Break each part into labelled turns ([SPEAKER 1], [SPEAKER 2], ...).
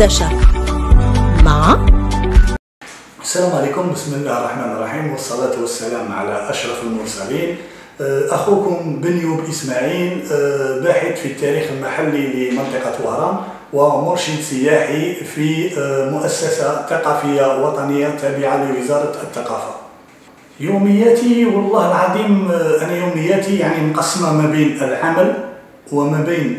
[SPEAKER 1] دردشة مع
[SPEAKER 2] السلام عليكم. بسم الله الرحمن الرحيم. والصلاة والسلام على أشرف المرسلين. آه، أخوكم بنيوب إسماعيل آه، باحث في التاريخ المحلي لمنطقة وهران ومرشد سياحي في آه، مؤسسة ثقافية وطنية تابعة لوزارة الثقافة. يومياتي والله العظيم أنا يومياتي يعني مقسمة ما بين العمل وما بين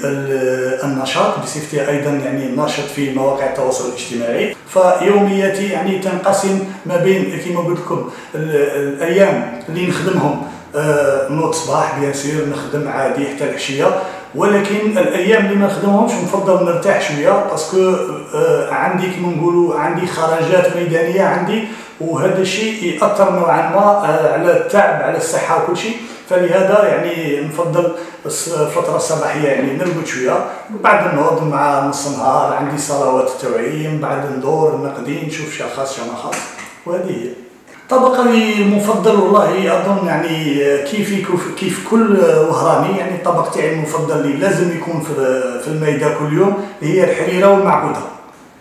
[SPEAKER 2] النشاط بصفتي أيضا يعني ناشط في مواقع التواصل الاجتماعي. فيومياتي يعني تنقسم ما بين كما قلت لكم الأيام اللي نخدمهم آه، نوض صباح bien sûr نخدم عادي حتى العشية. ولكن الأيام اللي ما نخدمهمش نفضل نرتاح شوية parce que آه، عندي كما نقولوا عندي خرجات ميدانية عندي وهذا الشيء يأثر نوعا ما آه، على التعب على الصحة وكل شيء. فلهذا يعني نفضل الفترة الصباحية يعني نرقد شوية. بعد النوض مع نص النهار عندي صلوات التوعية بعد ندور نقدي نشوف شا خاص شا ما خاص. وهذه هي. طبقي المفضل والله أظن يعني كيف كيف كل وهراني يعني الطبق تاعي المفضل اللي لازم يكون في الميدان كل يوم هي الحريرة والمعبودة.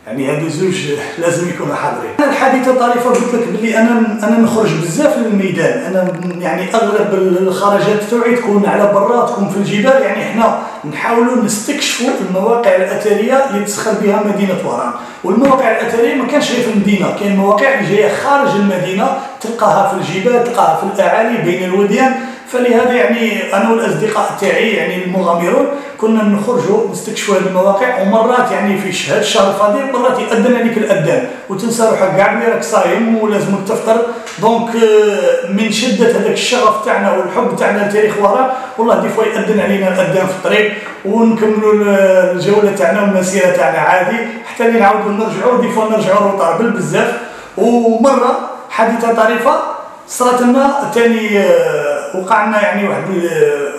[SPEAKER 2] يعني هذو زوج لازم يكونوا حاضرين. أنا الحادثة الطريفه قلت لك بلي أنا أنا نخرج بزاف للميدان. أنا يعني أغلب الخرجات تاعي تكون على برا تكون في الجبال. يعني إحنا نحاولوا نستكشفوا المواقع الأثرية اللي تسخر بها مدينة وهران والمواقع الأثرية ما كانش غير في المدينة. كاين مواقع اللي جاية خارج المدينة تلقاها في الجبال تلقاها في الأعالي بين الوديان. فلهذا يعني أنا والأصدقاء تاعي يعني المغامرون كنا نخرجوا نستكشفوا هذه المواقع ومرات يعني في هذا الشهر الفضيل مرات يأذن عليك الأذان وتنسى روحك. كاع بلي راك صايم ولازم تفطر. donc آه، من شدة هذاك الشغف تاعنا والحب تاعنا لتاريخ وراء والله des fois يأذن علينا الأذان في الطريق ونكملوا الجولة تاعنا والمسيرة تاعنا عادي حتى اللي نعاودوا نرجعوا des fois نرجعوا retard بزاف. ومرة حادثة طريفة صرات لنا ثاني آه، وقعنا يعني واحد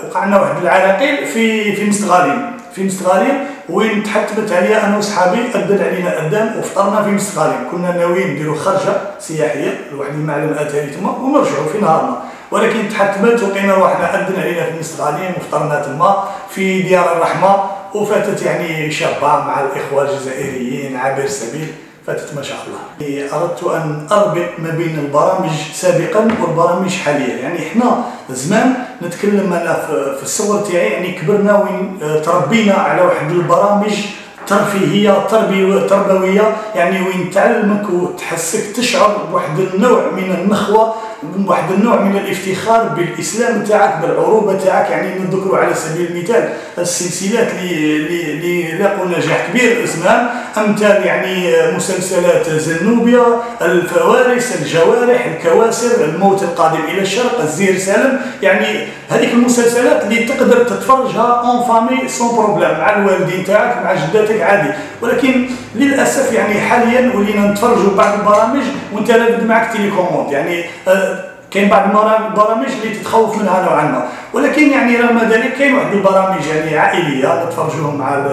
[SPEAKER 2] وقعنا واحد العراقيل في في مستغانم في مستغانم وين تحتمت عليا أنا وصحابي اذن علينا الاذان وفطرنا في مستغانم كنا ناويين نديروا خرجة سياحية لواحد المعلم اثري تما ونرجعوا في نهارنا. ولكن تحتمت وقينا روحنا أذن علينا في مستغالين وفطرنا تما في ديار الرحمة وفاتت يعني شابة مع الإخوة الجزائريين عابر سبيل. فاتت ما شاء الله أردت أن اربط ما بين البرامج سابقا والبرامج حاليا. يعني إحنا زمان نتكلم أنا في الصور تاعي يعني كبرنا وين آه، تربينا على واحد البرامج ترفيهية تربوية. يعني وين تعلمك وتحسك تشعر بواحد النوع من النخوة واحد النوع من الافتخار بالإسلام تاعك بالعروبة تاعك يعني نذكروا على سبيل المثال المسلسلات اللي لاقوا نجاح كبير اسمها أمثال يعني مسلسلات زنوبيا الفوارس الجوارح الكواسر الموت القادم إلى الشرق الزير سالم. يعني هذيك المسلسلات اللي تقدر تتفرجها en famille sans problème مع الوالدين تاعك مع جداتك عادي. ولكن للأسف يعني حاليا ولينا نتفرجوا بعض البرامج وانت لابد معك تيليكوموند. يعني آه كاين بعض البرامج اللي تتخوف منها نوعا ما. ولكن يعني رغم ذلك كاين واحد البرامج يعني عائلية نتفرجوهم مع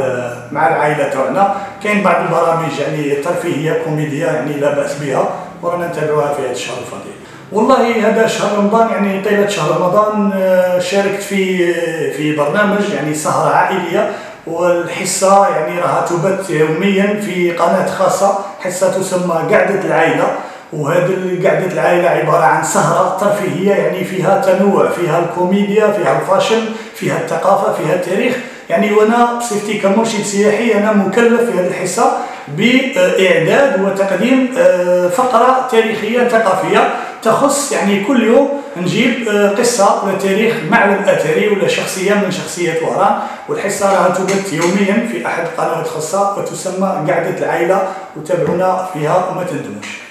[SPEAKER 2] مع العائلة تاعنا. كاين بعض البرامج يعني ترفيهية كوميدية يعني لا بأس بها ورانا نتابعوها في هذا الشهر الفضيل والله هذا شهر رمضان يعني طيلة شهر رمضان آه، شاركت في في برنامج يعني سهرة عائلية. والحصة يعني راها تبث يوميا في قناة خاصة. حصة تسمى قعدة العائلة وهذه قعدة العائلة عبارة عن سهرة ترفيهية يعني فيها تنوع فيها الكوميديا فيها الفاشن فيها الثقافة فيها التاريخ. يعني وأنا بصفتي كمرشد سياحي أنا مكلف في هذه الحصة بإعداد وتقديم آه، فقرة تاريخية ثقافية. تخص يعني كل يوم نجيب آه، قصة ولا تاريخ معلم أثري ولا شخصية من شخصيات وهران والحصة راها تبث يوميا في أحد القنوات الخاصة وتسمى قعدة العائلة وتابعونا فيها وما تندموش.